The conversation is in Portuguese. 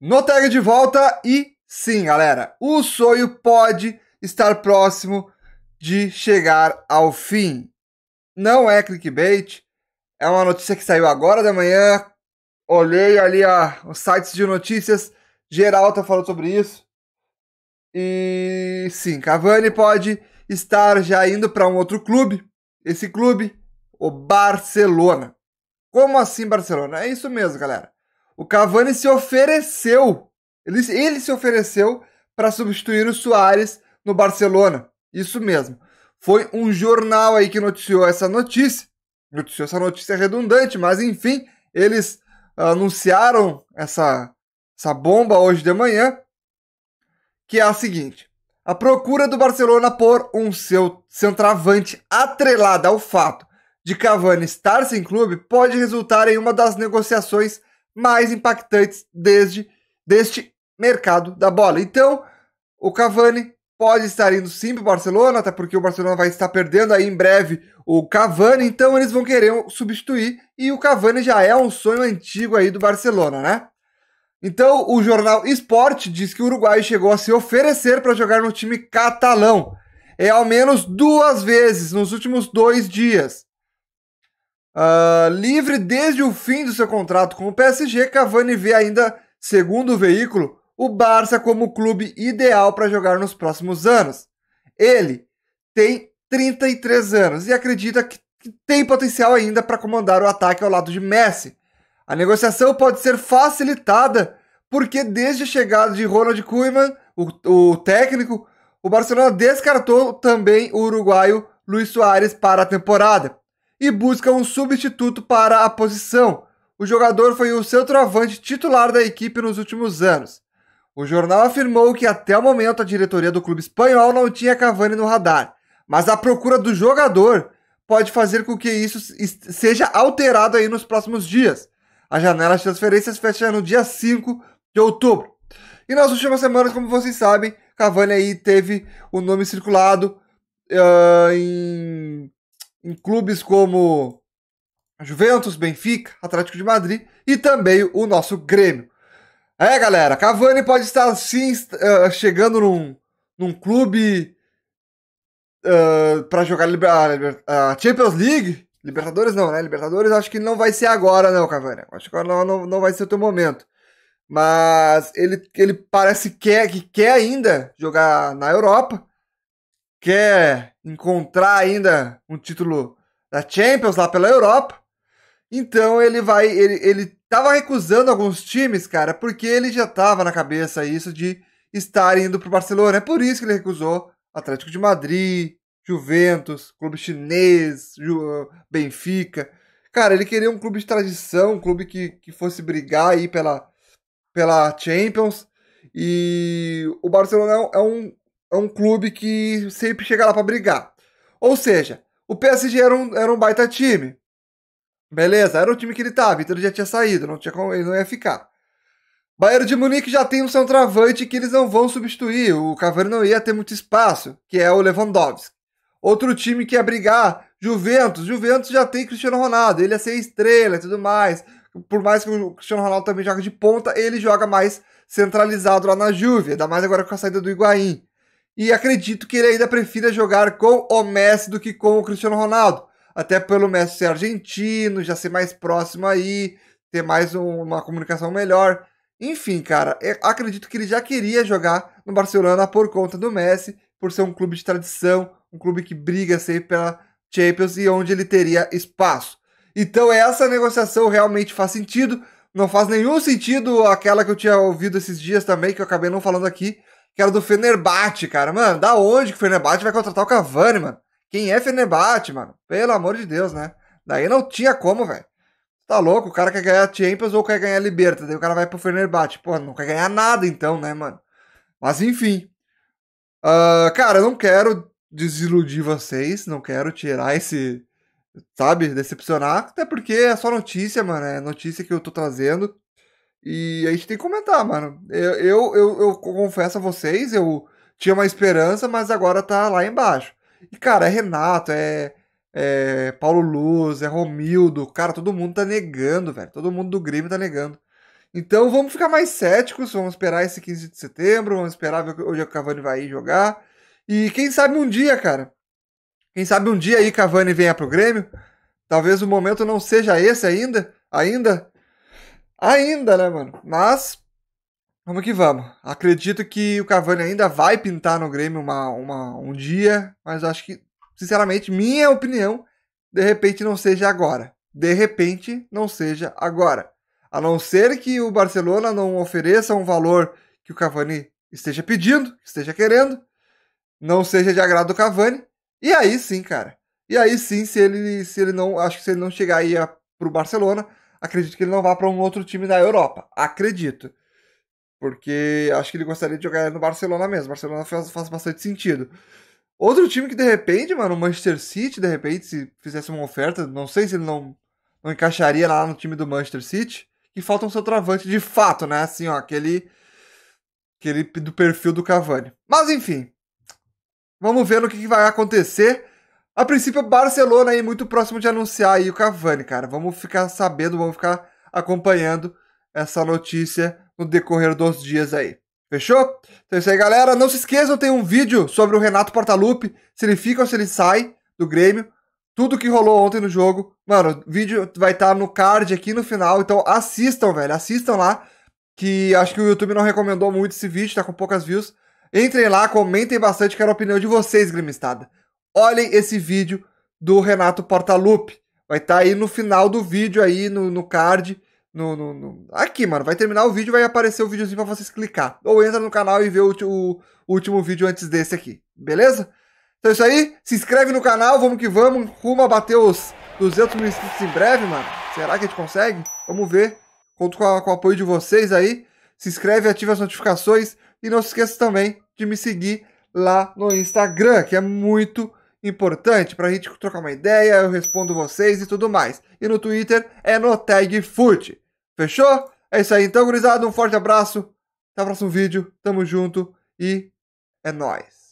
No tag de volta e sim, galera, o sonho pode estar próximo de chegar ao fim. Não é clickbait, é uma notícia que saiu agora da manhã. Olhei ali a, os sites de notícias, geral tá falando sobre isso. E sim, Cavani pode estar já indo para um outro clube. Esse clube, o Barcelona. Como assim Barcelona? É isso mesmo, galera. O Cavani se ofereceu, ele, ele se ofereceu para substituir o Soares no Barcelona. Isso mesmo. Foi um jornal aí que noticiou essa notícia. Noticiou essa notícia redundante, mas enfim, eles anunciaram essa, essa bomba hoje de manhã, que é a seguinte. A procura do Barcelona por um seu centroavante atrelada ao fato de Cavani estar sem clube pode resultar em uma das negociações mais impactantes desde deste mercado da bola. Então, o Cavani pode estar indo sim para o Barcelona, até porque o Barcelona vai estar perdendo aí em breve o Cavani, então eles vão querer substituir e o Cavani já é um sonho antigo aí do Barcelona, né? Então, o jornal Esporte diz que o Uruguai chegou a se oferecer para jogar no time catalão. É ao menos duas vezes nos últimos dois dias. Uh, livre desde o fim do seu contrato com o PSG, Cavani vê ainda, segundo o veículo, o Barça como o clube ideal para jogar nos próximos anos. Ele tem 33 anos e acredita que tem potencial ainda para comandar o ataque ao lado de Messi. A negociação pode ser facilitada porque desde a chegada de Ronald Koeman, o, o técnico, o Barcelona descartou também o uruguaio Luiz Soares para a temporada e busca um substituto para a posição. O jogador foi o centroavante titular da equipe nos últimos anos. O jornal afirmou que até o momento a diretoria do clube espanhol não tinha Cavani no radar, mas a procura do jogador pode fazer com que isso seja alterado aí nos próximos dias. A janela de transferências fecha no dia 5 de outubro. E nas últimas semanas, como vocês sabem, Cavani aí teve o nome circulado uh, em em clubes como Juventus, Benfica, Atlético de Madrid e também o nosso Grêmio. É, galera, Cavani pode estar sim uh, chegando num, num clube uh, eh, para jogar a uh, Champions League. Libertadores não, né? Libertadores acho que não vai ser agora, não, Cavani. Acho que não, não, não vai ser o teu momento. Mas ele, ele parece que quer, que quer ainda jogar na Europa quer encontrar ainda um título da Champions lá pela Europa. Então ele vai. Ele, ele tava recusando alguns times, cara, porque ele já tava na cabeça isso de estar indo pro Barcelona. É por isso que ele recusou Atlético de Madrid, Juventus, clube chinês, Benfica. Cara, ele queria um clube de tradição, um clube que, que fosse brigar aí pela, pela Champions. E o Barcelona é um, é um clube que sempre chega lá para brigar. Ou seja, o PSG era um, era um baita time. Beleza, era o time que ele tava, então ele já tinha saído, não tinha ele não ia ficar. Bayern de Munique já tem um centroavante que eles não vão substituir, o Cavani não ia ter muito espaço, que é o Lewandowski. Outro time que ia brigar, Juventus, Juventus já tem Cristiano Ronaldo, ele ia ser estrela e tudo mais. Por mais que o Cristiano Ronaldo também joga de ponta, ele joga mais centralizado lá na Juve, ainda mais agora com a saída do Higuaín. E acredito que ele ainda prefira jogar com o Messi do que com o Cristiano Ronaldo. Até pelo Messi ser argentino, já ser mais próximo aí, ter mais um, uma comunicação melhor. Enfim, cara, acredito que ele já queria jogar no Barcelona por conta do Messi, por ser um clube de tradição, um clube que briga sempre pela Champions e onde ele teria espaço. Então essa negociação realmente faz sentido. Não faz nenhum sentido aquela que eu tinha ouvido esses dias também, que eu acabei não falando aqui, que era do Fenerbahçe, cara. Mano, da onde que o Fenerbahçe vai contratar o Cavani, mano? Quem é Fenerbahçe, mano? Pelo amor de Deus, né? Daí não tinha como, velho. Tá louco? O cara quer ganhar Champions ou quer ganhar Libertad. Daí o cara vai pro Fenerbahçe. Pô, não quer ganhar nada então, né, mano? Mas enfim. Uh, cara, eu não quero desiludir vocês. Não quero tirar esse... Sabe? Decepcionar. Até porque é só notícia, mano. É notícia que eu tô trazendo. E a gente tem que comentar, mano. Eu, eu, eu, eu, confesso a vocês, eu tinha uma esperança, mas agora tá lá embaixo. E, cara, é Renato, é, é Paulo Luz, é Romildo. Cara, todo mundo tá negando, velho. Todo mundo do Grêmio tá negando. Então vamos ficar mais céticos, vamos esperar esse 15 de setembro, vamos esperar ver onde o Cavani vai jogar. E quem sabe um dia, cara. Quem sabe um dia aí Cavani venha pro Grêmio. Talvez o momento não seja esse ainda, ainda. Ainda, né, mano? Mas vamos que vamos. Acredito que o Cavani ainda vai pintar no Grêmio uma, uma, um dia, mas acho que, sinceramente, minha opinião, de repente não seja agora. De repente não seja agora. A não ser que o Barcelona não ofereça um valor que o Cavani esteja pedindo, esteja querendo, não seja de agrado do Cavani. E aí sim, cara. E aí sim, se ele, se ele não, acho que se ele não chegar aí para o Barcelona, acredito que ele não vá para um outro time da Europa. Acredito. Porque acho que ele gostaria de jogar no Barcelona mesmo. Barcelona faz, faz bastante sentido. Outro time que de repente, mano, o Manchester City, de repente, se fizesse uma oferta, não sei se ele não, não encaixaria lá no time do Manchester City que falta um centroavante de fato, né? Assim, ó, aquele, aquele do perfil do Cavani. Mas enfim, vamos ver no que, que vai acontecer. A princípio, Barcelona aí muito próximo de anunciar aí o Cavani, cara. Vamos ficar sabendo, vamos ficar acompanhando essa notícia no decorrer dos dias aí. Fechou? Então é isso aí, galera. Não se esqueçam, tem um vídeo sobre o Renato Portaluppi, se ele fica ou se ele sai do Grêmio tudo que rolou ontem no jogo. Mano, o vídeo vai estar tá no card aqui no final, então assistam, velho. Assistam lá, que acho que o YouTube não recomendou muito esse vídeo, tá com poucas views. Entrem lá, comentem bastante, quero a opinião de vocês, gremistada. Olhem esse vídeo do Renato Portaluppi. Vai estar tá aí no final do vídeo aí, no, no card. No, no, no, Aqui, mano. Vai terminar o vídeo vai aparecer o videozinho pra vocês clicar. Ou entra no canal e vê o, o, último vídeo antes desse aqui. Beleza? Então é isso aí, se inscreve no canal, vamos que vamos, rumo a bater os 200 mil inscritos em breve, mano. Será que a gente consegue? Vamos ver. Conto com, a, com o apoio de vocês aí. Se inscreve, ativa as notificações e não se esqueça também de me seguir lá no Instagram, que é muito importante pra gente trocar uma ideia, eu respondo vocês e tudo mais. E no Twitter é no TagFoot. Fechou? É isso aí então, gurizada. Um forte abraço. Até o próximo vídeo. Tamo junto e é nóis.